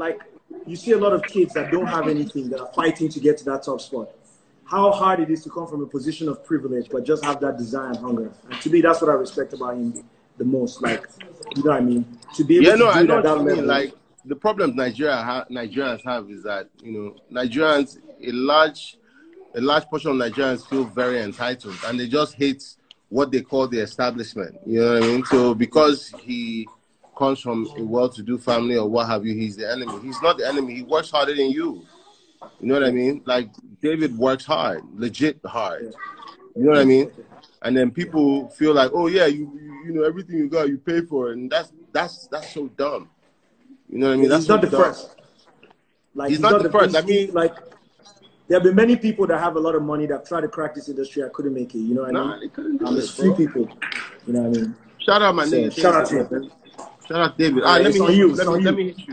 like you see a lot of kids that don't have anything that are fighting to get to that top spot. How hard it is to come from a position of privilege, but just have that desire and hunger. And to me, that's what I respect about him the most. Like, you know what I mean? To be able Yeah, to no, do I know that you level. mean. Like the problem Nigeria ha- Nigerians have is that you know Nigerians a large a large portion of Nigerians feel very entitled and they just hate what they call the establishment. You know what I mean? So because he comes from a well-to-do family or what have you, he's the enemy. He's not the enemy. He works harder than you. You know what I mean? Like David works hard, legit hard. You know what I mean? And then people feel like, oh yeah, you you, know everything you got, you pay for it, and that's that's that's so dumb. You know what I mean? That's he's not the dumb. first. Like He's not the first. I mean- like there have been many people that have a lot of money that tried to crack this industry. I couldn't make it. You know what I Nah, mean? they couldn't do Um, it, few people. You know what I mean? Shout out my So, nigga. shout out to him. Man. Shout out David. Yeah, Ah, let it's me on hit you, you. it's Let me on let you. me hit you.